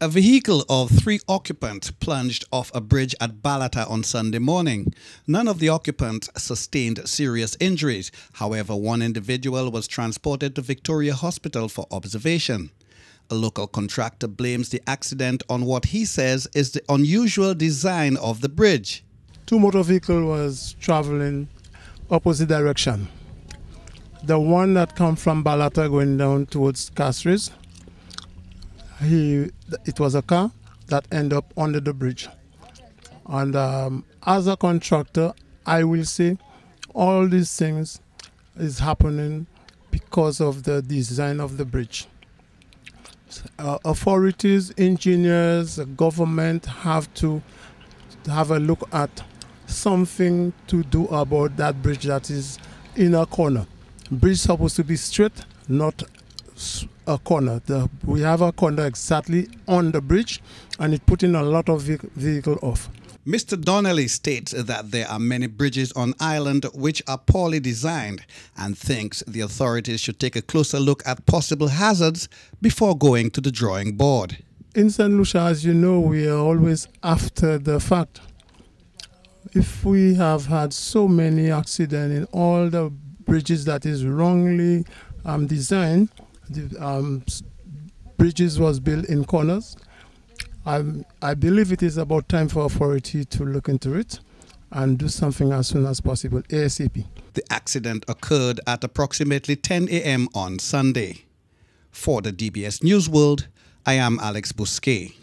A vehicle of three occupants plunged off a bridge at Balata on Sunday morning. None of the occupants sustained serious injuries. However, one individual was transported to Victoria Hospital for observation. A local contractor blames the accident on what he says is the unusual design of the bridge. Two motor vehicles was traveling opposite direction. The one that come from Balata going down towards Castries he it was a car that ended up under the bridge. And um, as a contractor, I will say all these things is happening because of the design of the bridge. Uh, authorities, engineers, government have to have a look at something to do about that bridge that is in a corner. Bridge supposed to be straight, not a corner. The, we have a corner exactly on the bridge, and it putting a lot of vehicle off. Mr. Donnelly states that there are many bridges on island which are poorly designed and thinks the authorities should take a closer look at possible hazards before going to the drawing board. In St. Lucia, as you know, we are always after the fact. If we have had so many accidents in all the bridges that is wrongly um, designed, um, bridges was built in corners. I'm, I believe it is about time for authority to look into it and do something as soon as possible, ASAP. The accident occurred at approximately 10 a.m. on Sunday. For the DBS News World, I am Alex Bousquet.